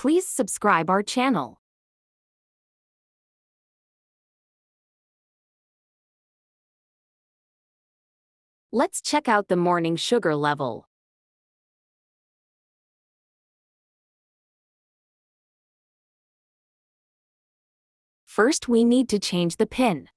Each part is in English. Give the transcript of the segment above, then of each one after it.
please subscribe our channel. Let's check out the morning sugar level. First we need to change the pin.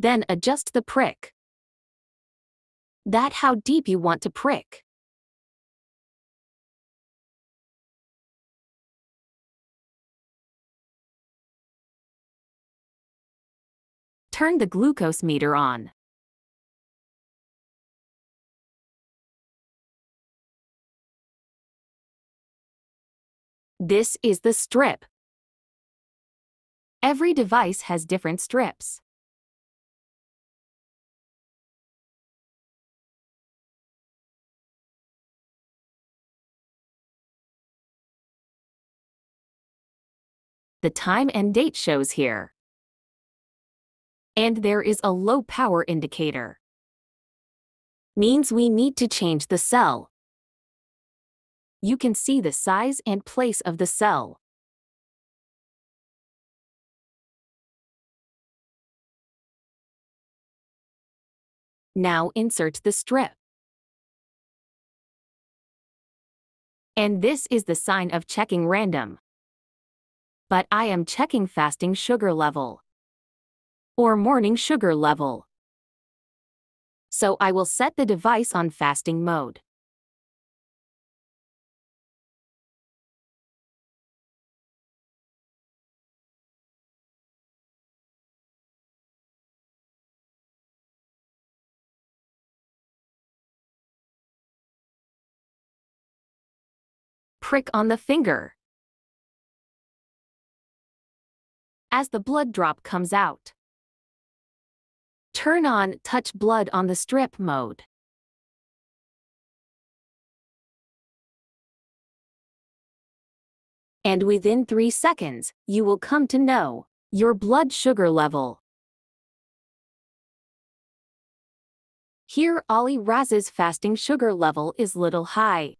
Then adjust the prick. That how deep you want to prick. Turn the glucose meter on. This is the strip. Every device has different strips. The time and date shows here. And there is a low power indicator. Means we need to change the cell. You can see the size and place of the cell. Now insert the strip. And this is the sign of checking random. But I am checking fasting sugar level. Or morning sugar level. So I will set the device on fasting mode. Prick on the finger. As the blood drop comes out. Turn on Touch Blood on the strip mode. And within 3 seconds, you will come to know your blood sugar level. Here Ali Raz's fasting sugar level is little high.